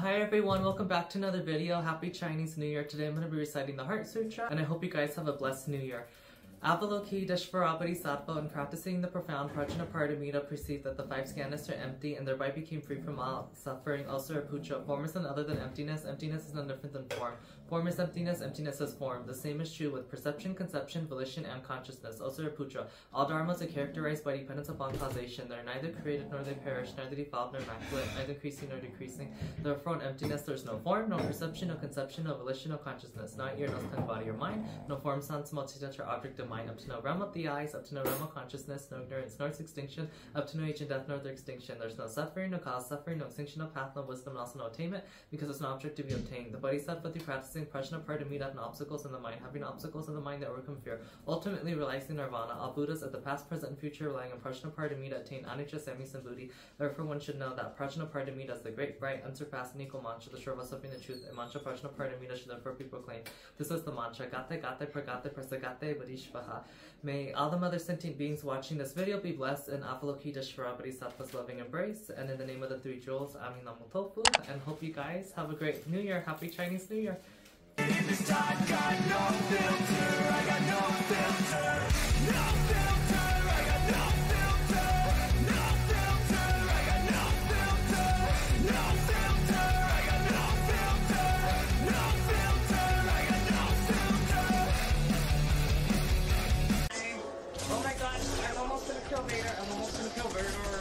Hi everyone, welcome back to another video. Happy Chinese New Year. Today I'm going to be reciting the Heart Sutra and I hope you guys have a blessed New Year. Avalokiteshvara Bodhisattva and practicing the profound Prajnaparamita perceived that the five skandhas are empty and thereby became free from all suffering. Also, Puja, form is none other than emptiness. Emptiness is none different than form. Form is emptiness, emptiness is form. The same is true with perception, conception, volition, and consciousness. Also, Puja, all dharmas are characterized by dependence upon causation. They are neither created nor they perish, neither defiled nor immaculate, neither increasing nor decreasing. Therefore, in emptiness there is no form, no perception, no conception, no volition, no consciousness, not ear, no skin, body, or mind, no form, taste, or object of mind, up to no realm of the eyes, up to no realm of consciousness, no ignorance, nor extinction, up to no age and death, nor their extinction. There's no suffering, no cause suffering, no extinction, no path, no wisdom, and also no attainment, because it's no object to be obtained. The bodhisattva through practicing Prajnaparamita and obstacles in the mind, having obstacles in the mind that overcome fear, ultimately realizing nirvana. All Buddhas of the past, present, and future relying on Prajnaparamita attain anicca, samyaksambodhi. Therefore, one should know that Prajnaparamita is the great, bright, unsurpassed, and equal mantra, the sure of us the truth, and mantra Prajnaparamita should therefore be proclaimed. This is the mantra, Gate, Gate, Paragate, Parasamgate, Bodhisattva. May all the mother sentient beings watching this video be blessed in Avalokiteshvara Bodhisattva's loving embrace, and in the name of the three jewels, Amin Namo Tofu, and hope you guys have a great New Year. Happy Chinese New Year. Kill Vader. I'm almost gonna kill Vader.